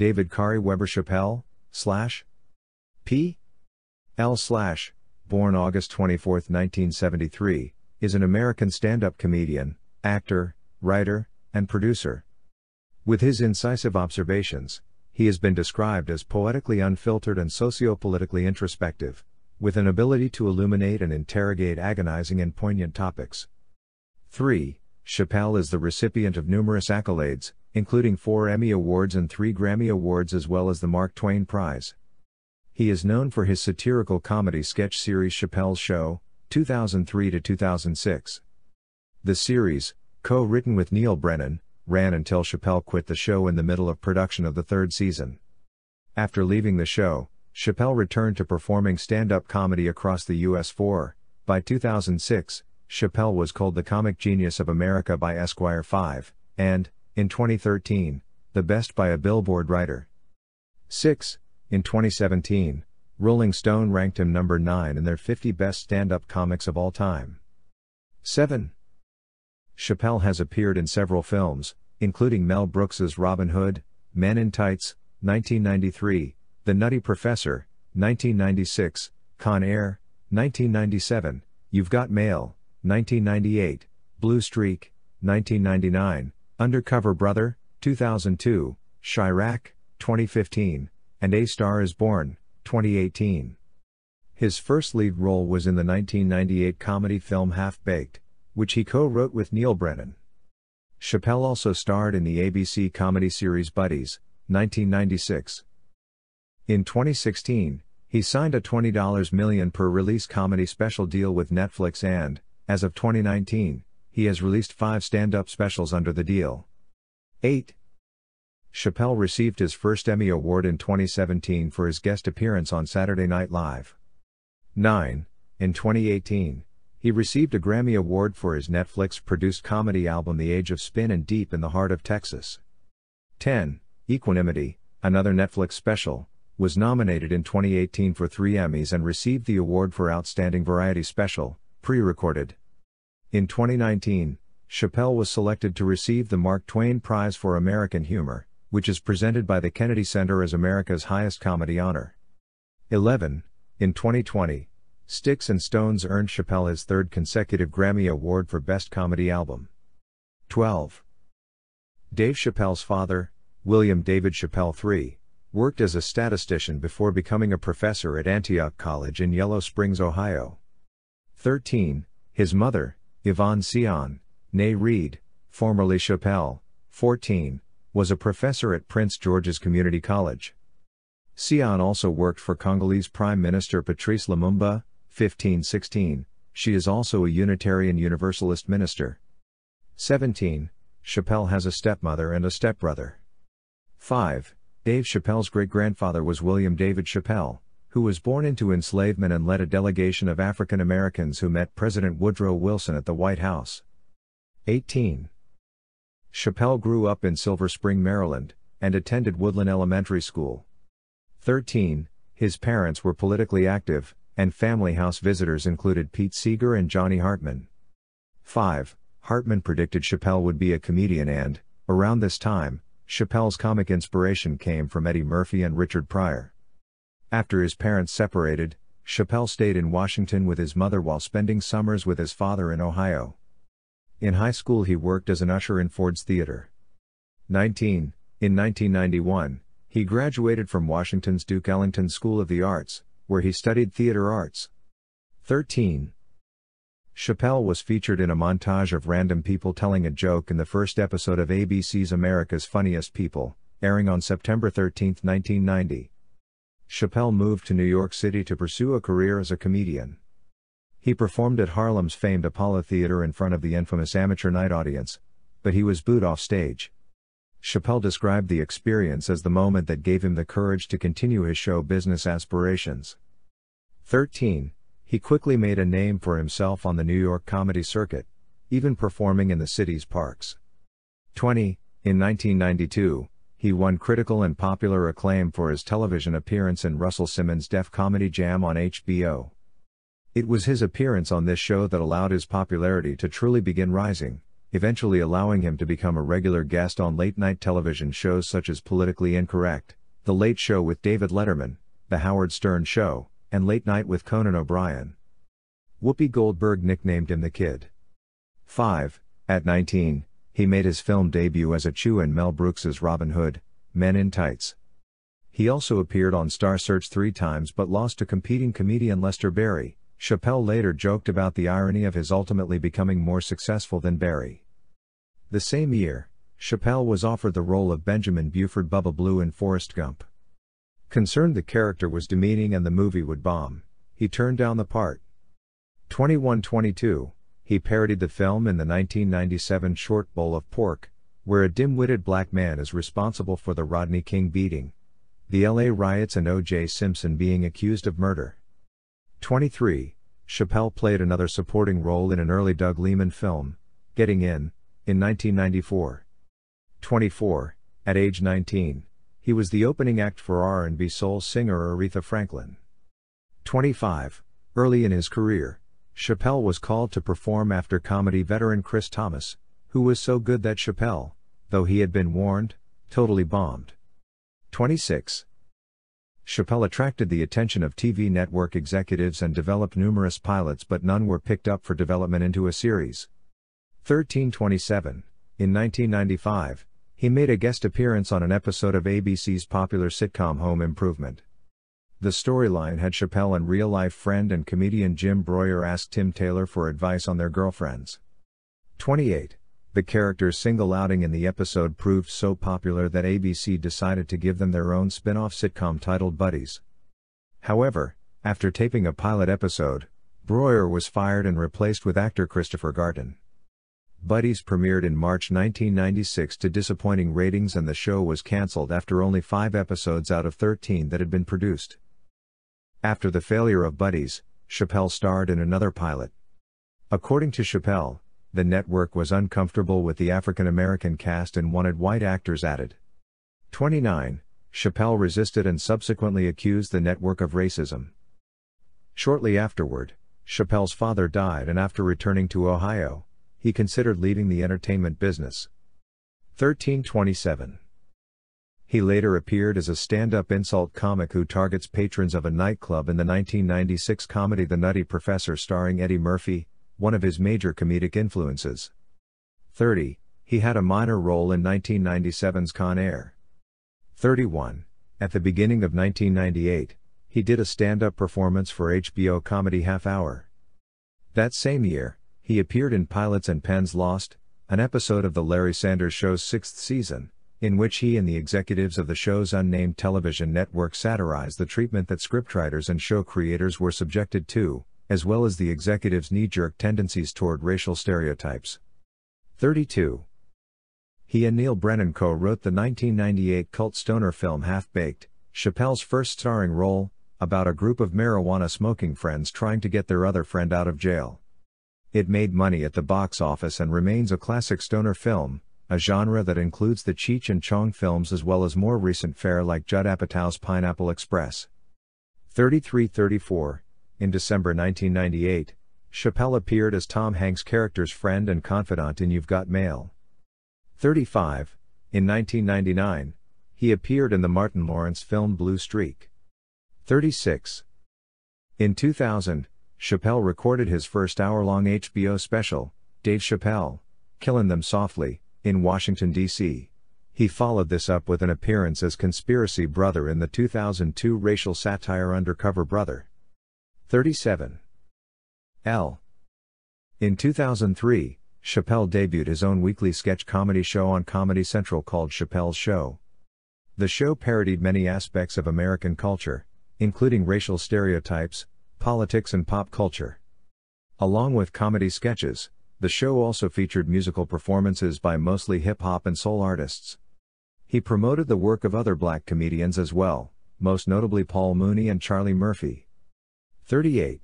David Khari Webber Chappelle, slash, P. L. slash, born August 24, 1973, is an American stand-up comedian, actor, writer, and producer. With his incisive observations, he has been described as poetically unfiltered and socio-politically introspective, with an ability to illuminate and interrogate agonizing and poignant topics. 3. Chappelle is the recipient of numerous accolades, including four Emmy Awards and three Grammy Awards as well as the Mark Twain Prize. He is known for his satirical comedy sketch series Chappelle's Show, 2003 to 2006. The series, co-written with Neal Brennan, ran until Chappelle quit the show in the middle of production of the third season. After leaving the show, Chappelle returned to performing stand-up comedy across the US for, by 2006, Chappelle was called the comic genius of America by Esquire 5, and, in 2013, the best by a Billboard writer. 6. In 2017, Rolling Stone ranked him number 9 in their 50 best stand up comics of all time. 7. Chappelle has appeared in several films, including Mel Brooks's Robin Hood, Men in Tights, 1993, The Nutty Professor, 1996, Con Air, 1997, You've Got Mail, 1998, Blue Streak, 1999, Undercover Brother, 2002, Chi-Raq, 2015, and A Star is Born, 2018. His first lead role was in the 1998 comedy film Half Baked, which he co-wrote with Neal Brennan. Chappelle also starred in the ABC comedy series Buddies, 1996. In 2016, he signed a $20 million per release comedy special deal with Netflix and, as of 2019, he has released five stand-up specials under the deal. 8. Chappelle received his first Emmy Award in 2017 for his guest appearance on Saturday Night Live. 9. In 2018, he received a Grammy Award for his Netflix produced comedy album The Age of Spin and Deep in the Heart of Texas. 10. Equanimity, another Netflix special, was nominated in 2018 for three Emmys and received the award for Outstanding Variety Special, pre recorded. In 2019, Chappelle was selected to receive the Mark Twain Prize for American Humor, which is presented by the Kennedy Center as America's highest comedy honor. 11. In 2020, Sticks and Stones earned Chappelle his third consecutive Grammy Award for Best Comedy Album. 12. Dave Chappelle's father, William David Chappelle III, worked as a statistician before becoming a professor at Antioch College in Yellow Springs, Ohio. 13. His mother, Yvonne Seon, née Reed, formerly Chappelle, 14, was a professor at Prince George's Community College. Seon also worked for Congolese Prime Minister Patrice Lumumba, 1516, she is also a Unitarian Universalist minister. 17. Chappelle has a stepmother and a stepbrother. 5. Dave Chappelle's great grandfather was William David Chappelle, who was born into enslavement and led a delegation of African Americans who met President Woodrow Wilson at the White House. 18. Chappelle grew up in Silver Spring, Maryland, and attended Woodlin Elementary School. 13. His parents were politically active, and family house visitors included Pete Seeger and Johnny Hartman. 5. Hartman predicted Chappelle would be a comedian and, around this time, Chappelle's comic inspiration came from Eddie Murphy and Richard Pryor. After his parents separated, Chappelle stayed in Washington with his mother while spending summers with his father in Ohio. In high school, he worked as an usher in Ford's Theater. 19. In 1991, he graduated from Washington's Duke Ellington School of the Arts, where he studied theater arts. 13. Chappelle was featured in a montage of random people telling a joke in the first episode of ABC's America's Funniest People, airing on September 13, 1990. Chappelle moved to New York City to pursue a career as a comedian. He performed at Harlem's famed Apollo Theater in front of the infamous amateur night audience, but he was booed off stage. Chappelle described the experience as the moment that gave him the courage to continue his show business aspirations. 13. He quickly made a name for himself on the New York comedy circuit, even performing in the city's parks. 20. In 1992, he won critical and popular acclaim for his television appearance in Russell Simmons' Def Comedy Jam on HBO. It was his appearance on this show that allowed his popularity to truly begin rising, eventually allowing him to become a regular guest on late night television shows such as Politically Incorrect, The Late Show with David Letterman, The Howard Stern Show, and Late Night with Conan O'Brien. Whoopi Goldberg nicknamed him the Kid. 5. At 19, he made his film debut as Ahchoo in Mel Brooks's Robin Hood, Men in Tights. He also appeared on Star Search three times but lost to competing comedian Lester Barrie. Chappelle later joked about the irony of his ultimately becoming more successful than Barrie. The same year, Chappelle was offered the role of Benjamin Buford Bubba Blue in Forrest Gump. Concerned the character was demeaning and the movie would bomb, he turned down the part. 2122, he parodied the film in the 1997 short Bowl of Pork, where a dim witted black man is responsible for the Rodney King beating, the LA riots, and O.J. Simpson being accused of murder. 23. Chappelle played another supporting role in an early Doug Liman film, Getting In, in 1994. 24. At age 19, he was the opening act for R&B soul singer Aretha Franklin. 25. Early in his career, Chappelle was called to perform after comedy veteran Chris Thomas, who was so good that Chappelle, though he had been warned, totally bombed. 26. Chappelle attracted the attention of TV network executives and developed numerous pilots, but none were picked up for development into a series. 1327. In 1995, he made a guest appearance on an episode of ABC's popular sitcom Home Improvement. The storyline had Chappelle and real life friend and comedian Jim Breuer ask Tim Taylor for advice on their girlfriends. 28. The character's single outing in the episode proved so popular that ABC decided to give them their own spin off sitcom titled Buddies. However, after taping a pilot episode, Breuer was fired and replaced with actor Christopher Gartin. Buddies premiered in March 1996 to disappointing ratings and the show was cancelled after only five episodes out of 13 that had been produced. After the failure of Buddies, Chappelle starred in another pilot. According to Chappelle, the network was uncomfortable with the African American cast and wanted white actors added. 29. Chappelle resisted and subsequently accused the network of racism. Shortly afterward, Chappelle's father died, and after returning to Ohio, he considered leaving the entertainment business. 1327. He later appeared as a stand up insult comic who targets patrons of a nightclub in the 1996 comedy The Nutty Professor starring Eddie Murphy, one of his major comedic influences. 30. He had a minor role in 1997's Con Air. 31. At the beginning of 1998, he did a stand up performance for HBO comedy Half Hour. That same year, he appeared in Pilots and Pens Lost, an episode of The Larry Sanders Show's sixth season, in which he and the executives of the show's unnamed television network satirized the treatment that scriptwriters and show creators were subjected to, as well as the executive's knee jerk tendencies toward racial stereotypes. 32. He and Neal Brennan co wrote the 1998 cult stoner film Half Baked, Chappelle's first starring role, about a group of marijuana smoking friends trying to get their other friend out of jail. It made money at the box office and remains a classic stoner film, a genre that includes the Cheech and Chong films as well as more recent fare like Judd Apatow's Pineapple Express. 3334 in December 1998, Chappelle appeared as Tom Hanks' character's friend and confidant in You've Got Mail. 35. In 1999, he appeared in the Martin Lawrence film Blue Streak. 36. In 2000, Chappelle recorded his first hour long HBO special, Dave Chappelle, Killin' Them Softly, in Washington, D.C. He followed this up with an appearance as Conspiracy Brother in the 2002 racial satire Undercover Brother. 37. L. In 2003, Chappelle debuted his own weekly sketch comedy show on Comedy Central called Chappelle's Show. The show parodied many aspects of American culture, including racial stereotypes, politics, and pop culture. Along with comedy sketches, the show also featured musical performances by mostly hip hop and soul artists. He promoted the work of other black comedians as well, most notably Paul Mooney and Charlie Murphy. 38.